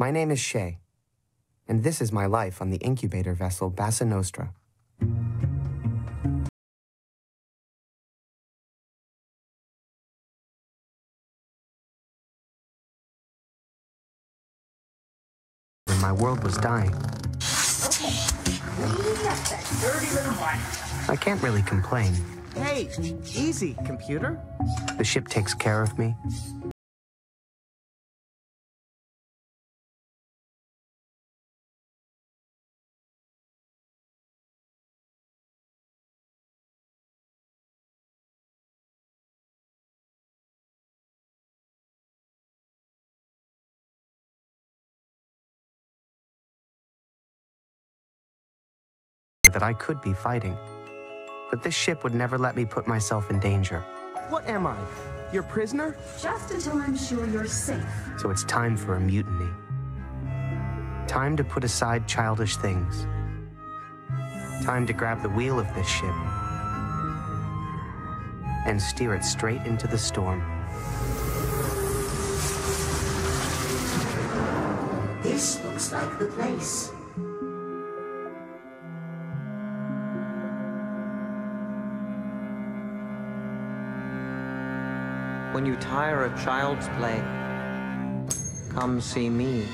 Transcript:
My name is Shay, and this is my life on the incubator vessel Bassinostra. When my world was dying. I can't really complain. Hey, easy, computer. The ship takes care of me. That I could be fighting. But this ship would never let me put myself in danger. What am I? Your prisoner? Just until I'm sure you're safe. So it's time for a mutiny. Time to put aside childish things. Time to grab the wheel of this ship and steer it straight into the storm. This looks like the place. When you tire of child's play, come see me.